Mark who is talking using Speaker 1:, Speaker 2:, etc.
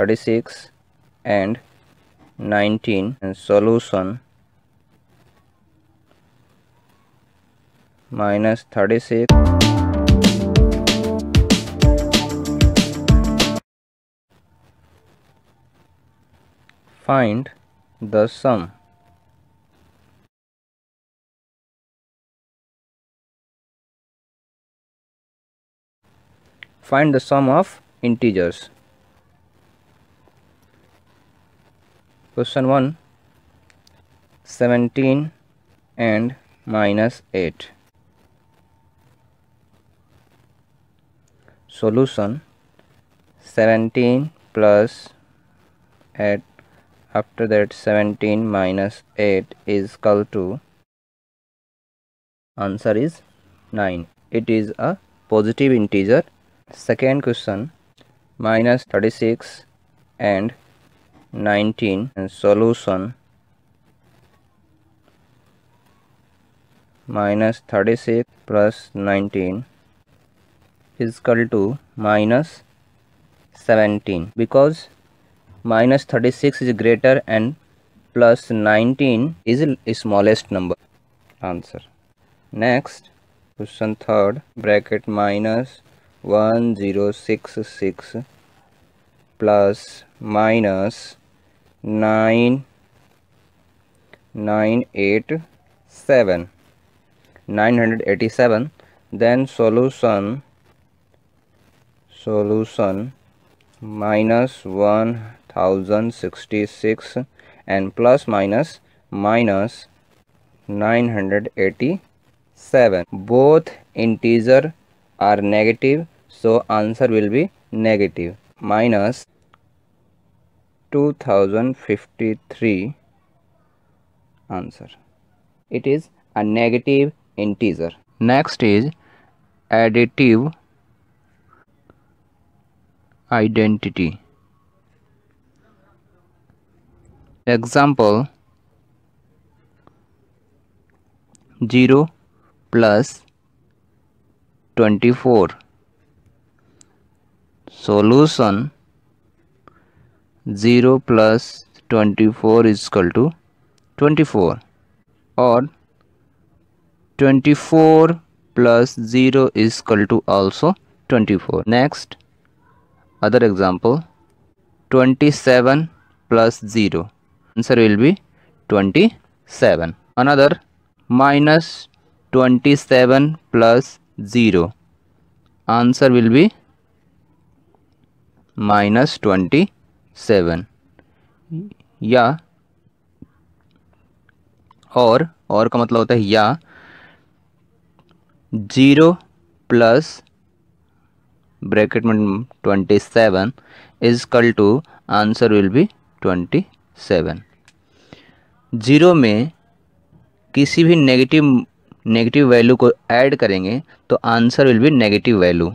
Speaker 1: 36 and 19 and solution minus 36 find the sum. Find the sum of integers question 1 17 and minus 8 solution 17 plus 8 after that 17 minus 8 is equal to answer is 9 it is a positive integer. Second question minus 36 and 19 and solution minus 36 plus 19 is equal to minus 17 because minus 36 is greater and plus 19 is smallest number. Answer. Next question third bracket minus 1066 plus minus 9 987 987 then solution solution minus 1066 and plus minus minus 987 both integer are negative so answer will be negative. Minus 2053 answer. It is a negative integer. Next is additive identity. Example 0 plus 24 solution 0 plus 24 is equal to 24 or 24 plus 0 is equal to also 24 next other example 27 plus 0 answer will be 27 another minus 27 plus 0 answer will be minus 27 या। और और का मतलब होता है या। Zero plus bracket में twenty seven is equal to, answer will be twenty seven. Zero में किसी भी नेगेटिव नेगेटिव वैल्यू को ऐड करेंगे तो answer will be negative value.